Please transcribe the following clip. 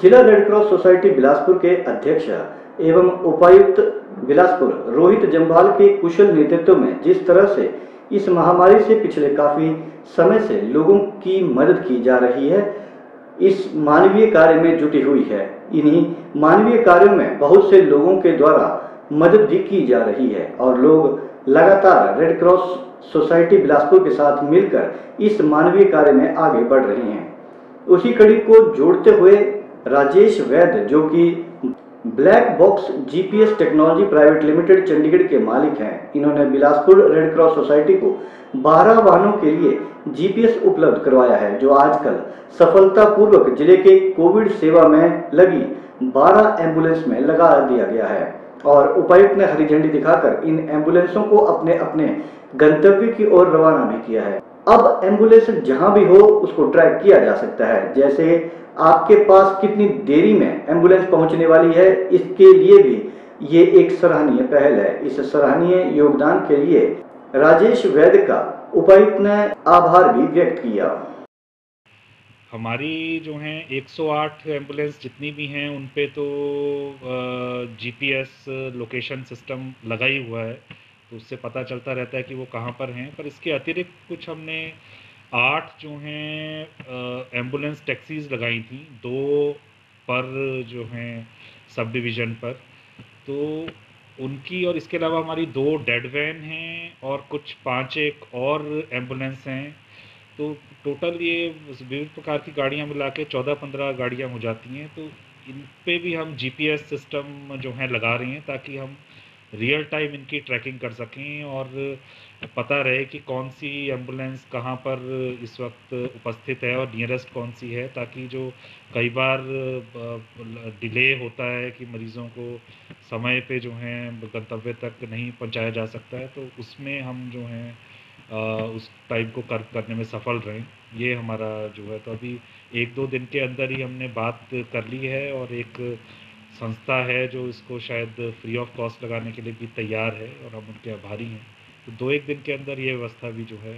जिला red cross society Bilaspur के अध्यक्ष एवं उपायुक्त बिलासपुर रोहित जम्वाल के कुशल नेतृत्व में जिस तरह से इस महामारी से पिछले काफ़ी समय से लोगों की मदद की जा रही है, इस मानवीय कार्य में जुटी हुई है। इन्हीं मानवीय कार्यों में बहुत से लोगों के द्वारा मदद भी की जा रही है और लोग लगातार रेड क्रॉस सोसाइटी बिलासपुर के साथ मिलकर इस मानवीय कार्य में आगे बढ़ रहे हैं। उसी कड़ी को जोड़ते हुए राजेश वैद्य, जो कि black box GPS technology private limited Chandigarh के मालिक हैं। इन्होंने बिलासपुर रेड क्रॉस सोसाइटी को 12 वाहनों के लिए जीपीएस उपलब्ध करवाया है, जो आजकल सफलतापूर्वक ज़िले के कोविड सेवा में लगी 12 एंबुलेंस में लगा दिया गया है। और उपायुक्त ने हरी झंडी दिखाकर इन एम्बुलेंसों को अपने अपने गंतव्य की ओर रवाना भी किया है। अब एंबुलेंस जहाँ भी हो, उसको ट्रैक किया जा सकता है, जैसे आपके पास कितनी देरी में एंबुलेंस पहुँचने वाली है, इसके लिए भी ये एक सराहनीय पहल है। इस सराहनीय योगदान के लिए राजेश वैद्य का उपायुक्त ने आभार भी व्यक्त किया। हमारी जो हैं 108 एंबुलेंस जितनी भी हैं, उन पे तो जीपीएस लोकेशन सिस्टम लगा ही हुआ है। तो उससे पता चलता रहता है कि वो कहाँ पर हैं, पर इसके अतिरिक्त कुछ हमने आठ जो हैं एंबुलेंस टैक्सीज लगाई थी, दो पर जो हैं सब डिवीज़न पर। तो उनकी और इसके अलावा हमारी दो डेड वैन हैं और कुछ पाँच एक और एंबुलेंस हैं। तो टोटल ये विभिन्न प्रकार की गाड़ियाँ मिला के चौदह पंद्रह गाड़ियाँ हो जाती हैं। तो इन पे भी हम जीपीएस सिस्टम जो है लगा रहे हैं ताकि हम रियल टाइम इनकी ट्रैकिंग कर सकें और पता रहे कि कौन सी एंबुलेंस कहाँ पर इस वक्त उपस्थित है और नियरेस्ट कौन सी है, ताकि जो कई बार डिले होता है कि मरीज़ों को समय पे जो है, गंतव्य तक नहीं पहुँचाया जा सकता है तो उसमें हम जो हैं उस टाइम को कर, करने में सफल रहें। ये हमारा जो है तो अभी एक दो दिन के अंदर ही हमने बात कर ली है और एक संस्था है जो इसको शायद फ्री ऑफ़ कॉस्ट लगाने के लिए भी तैयार है और हम उनके आभारी हैं। तो दो एक दिन के अंदर ये व्यवस्था भी जो है